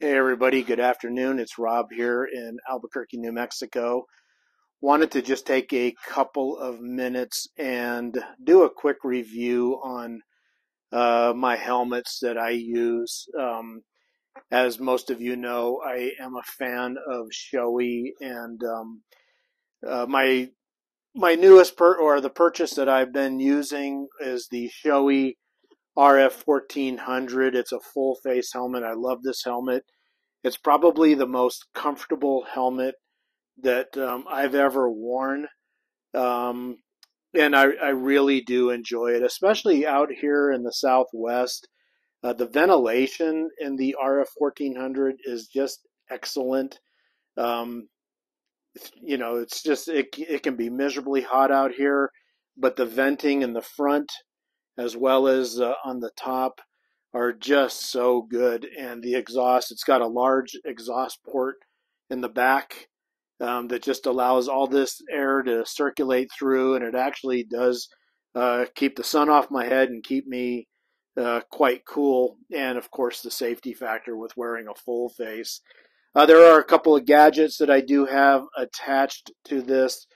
Hey, everybody. Good afternoon. It's Rob here in Albuquerque, New Mexico. Wanted to just take a couple of minutes and do a quick review on uh, my helmets that I use. Um, as most of you know, I am a fan of Shoei, and um, uh, my my newest per or the purchase that I've been using is the Shoei RF 1400. It's a full face helmet. I love this helmet. It's probably the most comfortable helmet that um, I've ever worn. Um, and I, I, really do enjoy it, especially out here in the Southwest. Uh, the ventilation in the RF 1400 is just excellent. Um, you know, it's just, it, it can be miserably hot out here, but the venting in the front as well as uh, on the top are just so good. And the exhaust, it's got a large exhaust port in the back um, that just allows all this air to circulate through, and it actually does uh, keep the sun off my head and keep me uh, quite cool. And of course, the safety factor with wearing a full face. Uh, there are a couple of gadgets that I do have attached to this.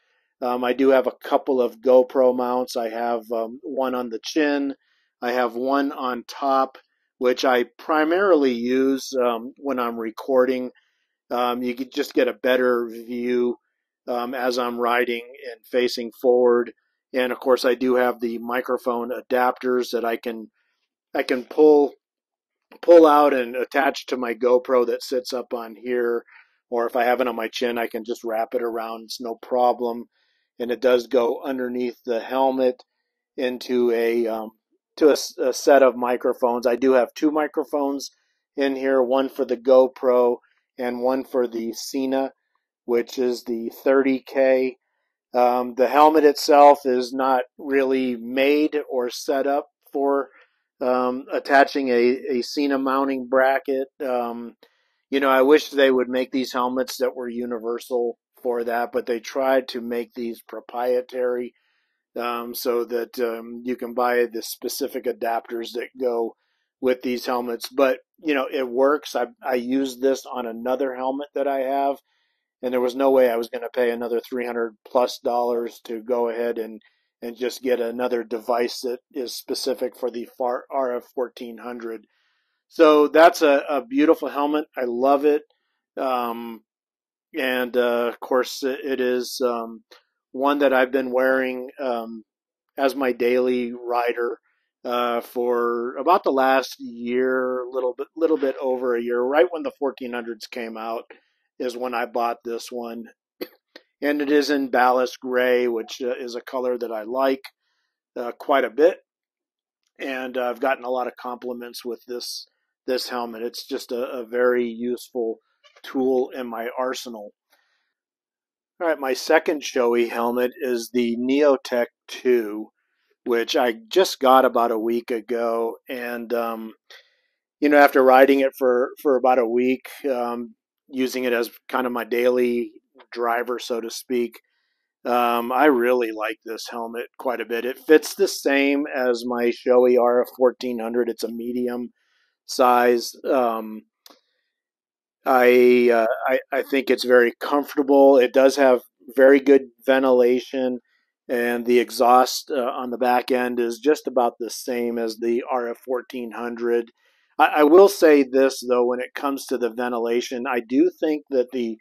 Um, I do have a couple of GoPro mounts. I have um, one on the chin. I have one on top, which I primarily use um, when I'm recording. Um, you could just get a better view um, as I'm riding and facing forward. And of course, I do have the microphone adapters that I can I can pull pull out and attach to my GoPro that sits up on here. Or if I have it on my chin, I can just wrap it around. It's no problem and it does go underneath the helmet into a um, to a, a, set of microphones. I do have two microphones in here, one for the GoPro and one for the Sena, which is the 30K. Um, the helmet itself is not really made or set up for um, attaching a, a Sena mounting bracket. Um, you know, I wish they would make these helmets that were universal for that, but they tried to make these proprietary um, so that um, you can buy the specific adapters that go with these helmets. But you know, it works. I I used this on another helmet that I have, and there was no way I was going to pay another three hundred plus dollars to go ahead and and just get another device that is specific for the RF fourteen hundred. So that's a, a beautiful helmet. I love it. Um, and uh, of course it is um, one that I've been wearing um, as my daily rider uh, for about the last year, little bit, little bit over a year. Right when the 1400s came out is when I bought this one, and it is in ballast gray, which uh, is a color that I like uh, quite a bit. And I've gotten a lot of compliments with this this helmet. It's just a, a very useful tool in my arsenal. All right, my second Shoei helmet is the Neotec 2, which I just got about a week ago. And, um, you know, after riding it for, for about a week, um, using it as kind of my daily driver, so to speak, um, I really like this helmet quite a bit. It fits the same as my Shoei RF 1400. It's a medium size. Um, I, uh, I, I think it's very comfortable. It does have very good ventilation, and the exhaust uh, on the back end is just about the same as the RF fourteen hundred. I, I will say this though, when it comes to the ventilation, I do think that the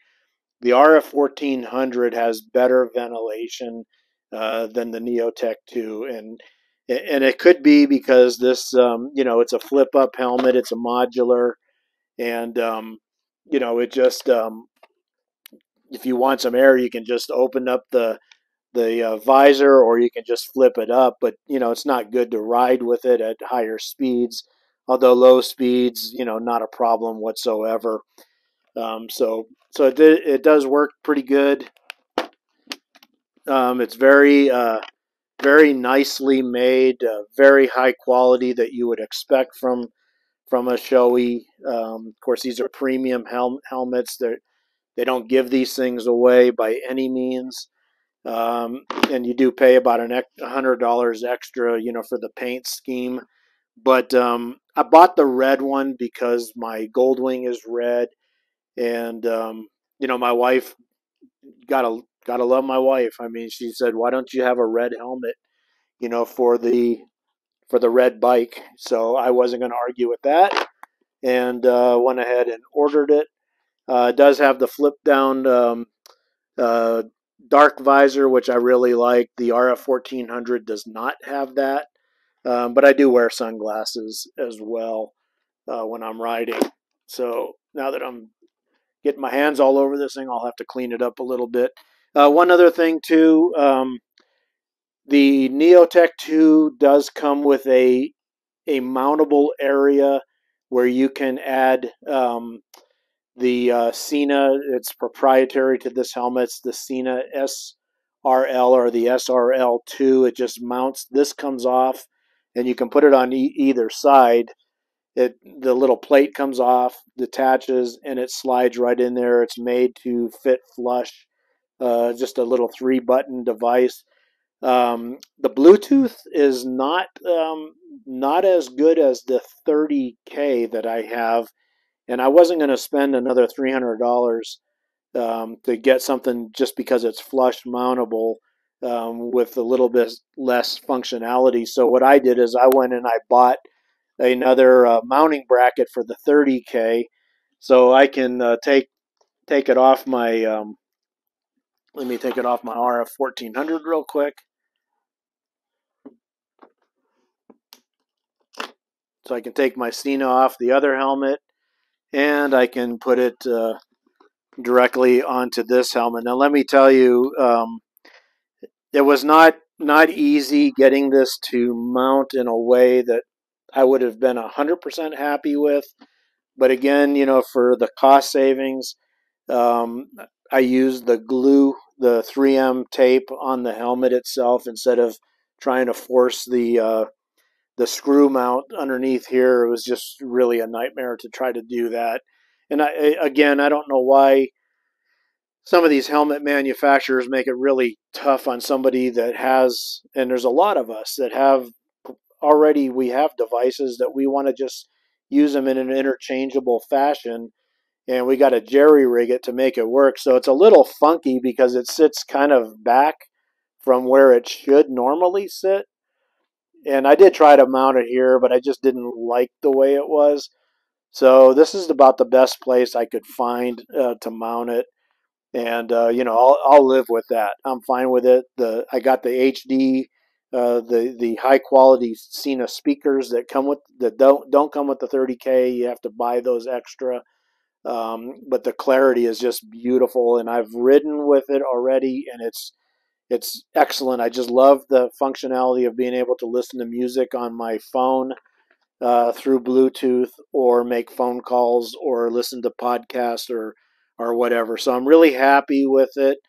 the RF fourteen hundred has better ventilation uh, than the Neotec two, and and it could be because this, um, you know, it's a flip up helmet, it's a modular, and um, you know, it just um, if you want some air, you can just open up the the uh, visor, or you can just flip it up. But you know, it's not good to ride with it at higher speeds. Although low speeds, you know, not a problem whatsoever. Um, so so it it does work pretty good. Um, it's very uh, very nicely made, uh, very high quality that you would expect from from a Shoei. Um, of course, these are premium hel- helmets. They they don't give these things away by any means, um, and you do pay about an hundred dollars extra, you know, for the paint scheme. But um, I bought the red one because my Goldwing is red, and um, you know my wife gotta gotta love my wife. I mean, she said, "Why don't you have a red helmet?" You know, for the for the red bike. So I wasn't going to argue with that, and uh, went ahead and ordered it. Uh, it does have the flip down um, uh, dark visor, which I really like. The RF 1400 does not have that, um, but I do wear sunglasses as well uh, when I'm riding. So now that I'm getting my hands all over this thing, I'll have to clean it up a little bit. Uh, one other thing too, um, the Neotec 2 does come with a a mountable area where you can add um, the uh, Sena. It's proprietary to this helmet. It's the Sena SRL or the SRL2. It just mounts. This comes off, and you can put it on e- either side. It the little plate comes off, detaches, and it slides right in there. It's made to fit flush. Uh, just a little three button device. Um, the Bluetooth is not um, not as good as the 30k that I have, and I wasn't going to spend another three hundred dollars um, to get something just because it's flush mountable um, with a little bit less functionality. So what I did is I went and I bought another uh, mounting bracket for the 30k, so I can uh, take take it off my. Um, let me take it off my RF 1400 real quick. So I can take my Sena off the other helmet and I can put it uh, directly onto this helmet. Now let me tell you, um, it was not not easy getting this to mount in a way that I would have been 100% happy with. But again, you know, for the cost savings, um, I used the glue, the 3M tape on the helmet itself instead of trying to force the uh, the screw mount underneath here. Was just really a nightmare to try to do that. And I, again, I don't know why some of these helmet manufacturers make it really tough on somebody that has, and there's a lot of us that have already, we have devices that we want to just use them in an interchangeable fashion. And we got to jerry rig it to make it work. So it's a little funky because it sits kind of back from where it should normally sit and I did try to mount it here, but I just didn't like the way it was. So this is about the best place I could find uh, to mount it, and uh, you know I'll, I'll live with that. I'm fine with it. The I got the HD, uh, the the high quality Sena speakers that come with that don't don't come with the 30k. You have to buy those extra. Um, but the clarity is just beautiful, and I've ridden with it already, and it's it's excellent. I just love the functionality of being able to listen to music on my phone uh, through Bluetooth or make phone calls or listen to podcasts or or whatever. So I'm really happy with it.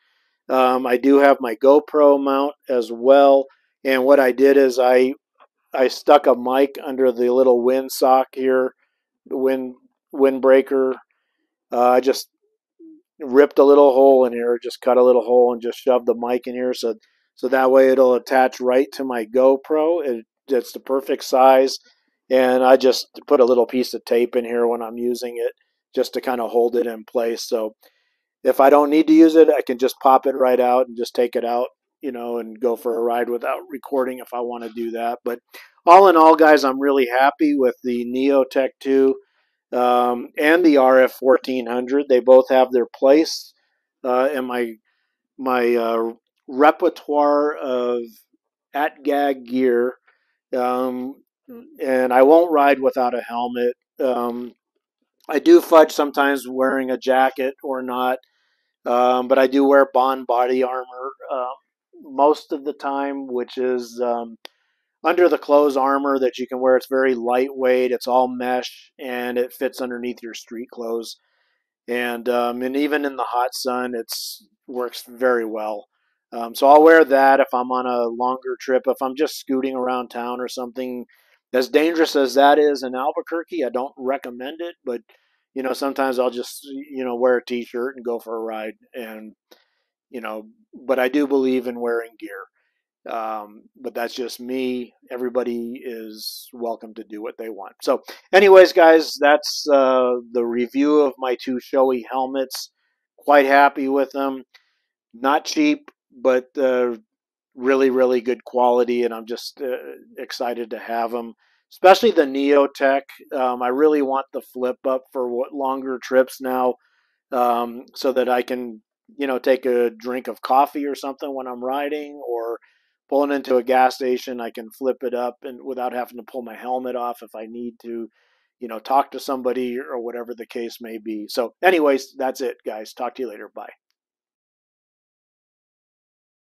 Um, I do have my GoPro mount as well, and what I did is I I stuck a mic under the little wind sock here, the wind windbreaker. Uh, I just ripped a little hole in here, just cut a little hole and just shoved the mic in here so so that way it'll attach right to my GoPro. It, it's the perfect size, and I just put a little piece of tape in here when I'm using it just to kind of hold it in place. So if I don't need to use it, I can just pop it right out and just take it out, you know, and go for a ride without recording if I want to do that. But all in all, guys, I'm really happy with the Neotec 2 um, and the RF 1400. They both have their place uh, in my my uh, repertoire of at gag gear. Um, and I won't ride without a helmet. Um, I do fudge sometimes wearing a jacket or not, um, but I do wear Bohn body armor uh, most of the time, which is um, under the clothes armor that you can wear. It's very lightweight. It's all mesh and it fits underneath your street clothes. And um, and even in the hot sun, it's works very well. Um, so I'll wear that if I'm on a longer trip. If I'm just scooting around town or something, as dangerous as that is in Albuquerque, I don't recommend it. But you know, sometimes I'll just you know wear a t-shirt and go for a ride. And you know, but I do believe in wearing gear. Um, but that's just me. Everybody is welcome to do what they want. So, anyways, guys, that's uh, the review of my two Shoei helmets. Quite happy with them. Not cheap, but uh, really, really good quality, and I'm just uh, excited to have them. Especially the Neotec. Um, I really want the flip up for what longer trips now, um, so that I can, you know, take a drink of coffee or something when I'm riding, or pulling into a gas station, I can flip it up and without having to pull my helmet off if I need to, you know, talk to somebody or whatever the case may be. So, anyways, that's it, guys. Talk to you later. Bye.